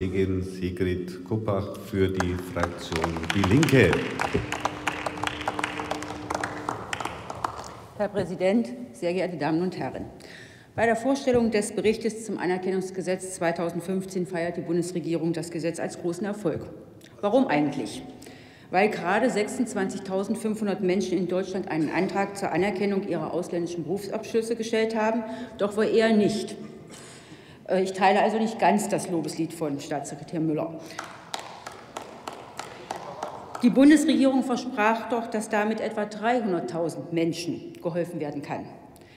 Kollegin Sigrid Kuppach für die Fraktion Die Linke. Herr Präsident, sehr geehrte Damen und Herren! Bei der Vorstellung des Berichts zum Anerkennungsgesetz 2015 feiert die Bundesregierung das Gesetz als großen Erfolg. Warum eigentlich? Weil gerade 26.500 Menschen in Deutschland einen Antrag zur Anerkennung ihrer ausländischen Berufsabschlüsse gestellt haben, doch wohl eher nicht. Äh, ich teile also nicht ganz das Lobeslied von Staatssekretär Müller. Die Bundesregierung versprach doch, dass damit etwa 300.000 Menschen geholfen werden kann.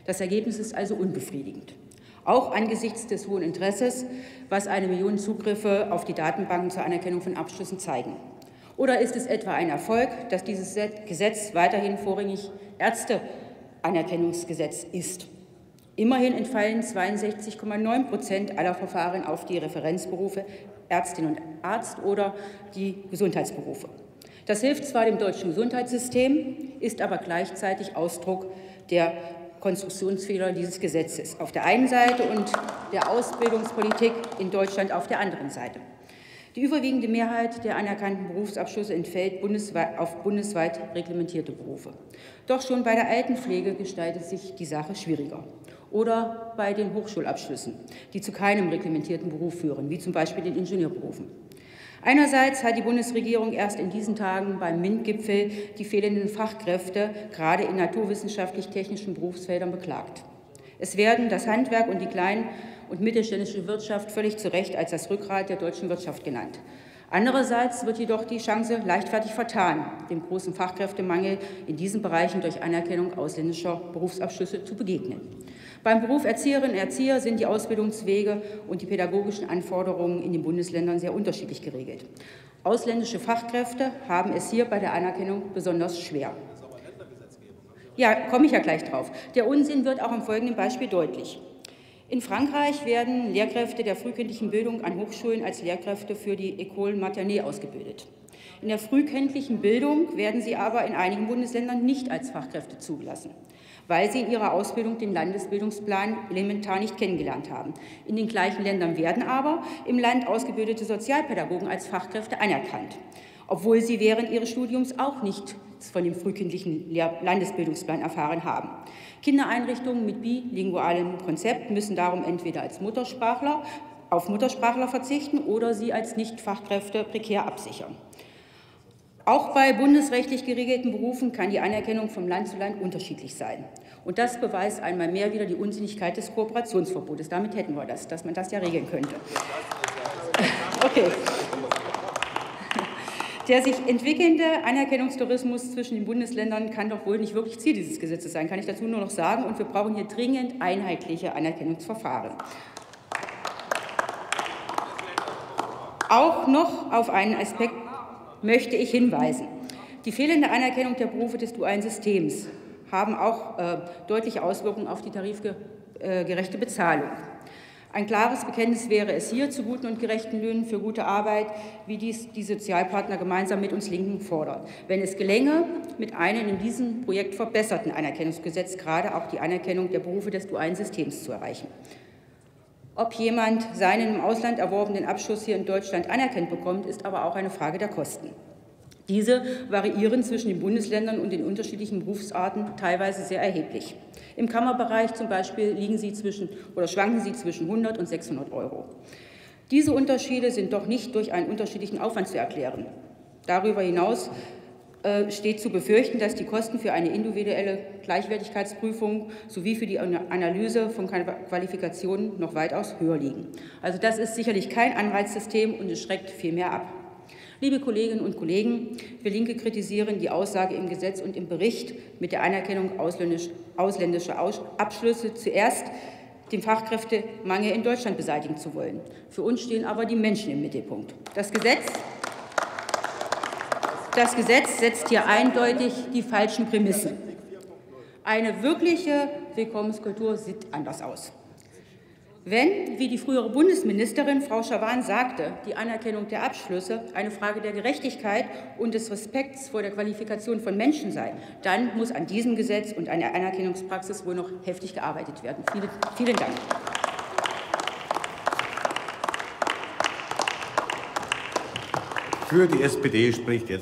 Das Ergebnis ist also unbefriedigend. Auch angesichts des hohen Interesses, was eine Million Zugriffe auf die Datenbanken zur Anerkennung von Abschlüssen zeigen. Oder ist es etwa ein Erfolg, dass dieses Gesetz weiterhin vorrangig Ärzteanerkennungsgesetz ist? Immerhin entfallen 62,9 Prozent aller Verfahren auf die Referenzberufe Ärztin und Arzt oder die Gesundheitsberufe. Das hilft zwar dem deutschen Gesundheitssystem, ist aber gleichzeitig Ausdruck der Konstruktionsfehler dieses Gesetzes auf der einen Seite und der Ausbildungspolitik in Deutschland auf der anderen Seite. Die überwiegende Mehrheit der anerkannten Berufsabschlüsse entfällt bundesweit auf bundesweit reglementierte Berufe. Doch schon bei der Altenpflege gestaltet sich die Sache schwieriger. Oder bei den Hochschulabschlüssen, die zu keinem reglementierten Beruf führen, wie zum Beispiel den Ingenieurberufen. Einerseits hat die Bundesregierung erst in diesen Tagen beim MINT-Gipfel die fehlenden Fachkräfte gerade in naturwissenschaftlich-technischen Berufsfeldern beklagt. Es werden das Handwerk und die kleinen und mittelständische Wirtschaft völlig zu Recht als das Rückgrat der deutschen Wirtschaft genannt. Andererseits wird jedoch die Chance leichtfertig vertan, dem großen Fachkräftemangel in diesen Bereichen durch Anerkennung ausländischer Berufsabschlüsse zu begegnen. Beim Beruf Erzieherinnen und Erzieher sind die Ausbildungswege und die pädagogischen Anforderungen in den Bundesländern sehr unterschiedlich geregelt. Ausländische Fachkräfte haben es hier bei der Anerkennung besonders schwer. Ja, komme ich ja gleich drauf. Der Unsinn wird auch im folgenden Beispiel deutlich. In Frankreich werden Lehrkräfte der frühkindlichen Bildung an Hochschulen als Lehrkräfte für die École maternelle ausgebildet. In der frühkindlichen Bildung werden sie aber in einigen Bundesländern nicht als Fachkräfte zugelassen weil sie in ihrer Ausbildung den Landesbildungsplan elementar nicht kennengelernt haben. In den gleichen Ländern werden aber im Land ausgebildete Sozialpädagogen als Fachkräfte anerkannt, obwohl sie während ihres Studiums auch nicht von dem frühkindlichen Landesbildungsplan erfahren haben. Kindereinrichtungen mit bilingualem Konzept müssen darum entweder als Muttersprachler auf Muttersprachler verzichten oder sie als Nichtfachkräfte prekär absichern. Auch bei bundesrechtlich geregelten Berufen kann die Anerkennung vom Land zu Land unterschiedlich sein. Und das beweist einmal mehr wieder die Unsinnigkeit des Kooperationsverbotes. Damit hätten wir das, dass man das ja regeln könnte. Okay. Der sich entwickelnde Anerkennungstourismus zwischen den Bundesländern kann doch wohl nicht wirklich Ziel dieses Gesetzes sein, kann ich dazu nur noch sagen. Und wir brauchen hier dringend einheitliche Anerkennungsverfahren. Auch noch auf einen Aspekt möchte ich hinweisen. Die fehlende Anerkennung der Berufe des dualen Systems haben auch äh, deutliche Auswirkungen auf die tarifgerechte Bezahlung. Ein klares Bekenntnis wäre es hier zu guten und gerechten Löhnen für gute Arbeit, wie dies die Sozialpartner gemeinsam mit uns Linken fordern. Wenn es gelänge, mit einem in diesem Projekt verbesserten Anerkennungsgesetz gerade auch die Anerkennung der Berufe des dualen Systems zu erreichen. Ob jemand seinen im Ausland erworbenen Abschluss hier in Deutschland anerkannt bekommt, ist aber auch eine Frage der Kosten. Diese variieren zwischen den Bundesländern und den unterschiedlichen Berufsarten teilweise sehr erheblich. Im Kammerbereich zum Beispiel liegen sie zwischen oder schwanken sie zwischen 100 und 600 Euro. Diese Unterschiede sind doch nicht durch einen unterschiedlichen Aufwand zu erklären. Darüber hinaus äh, steht zu befürchten, dass die Kosten für eine individuelle Gleichwertigkeitsprüfung sowie für die Analyse von Qualifikationen noch weitaus höher liegen. Also das ist sicherlich kein Anreizsystem und es schreckt vielmehr ab. Liebe Kolleginnen und Kollegen, wir Linke kritisieren die Aussage im Gesetz und im Bericht mit der Anerkennung ausländischer Abschlüsse zuerst den Fachkräftemangel in Deutschland beseitigen zu wollen. Für uns stehen aber die Menschen im Mittelpunkt. Das Gesetz das Gesetz setzt hier eindeutig die falschen Prämissen. Eine wirkliche Willkommenskultur sieht anders aus. Wenn, wie die frühere Bundesministerin Frau Schawan sagte, die Anerkennung der Abschlüsse eine Frage der Gerechtigkeit und des Respekts vor der Qualifikation von Menschen sei, dann muss an diesem Gesetz und an der Anerkennungspraxis wohl noch heftig gearbeitet werden. Vielen, vielen Dank. Für die SPD spricht jetzt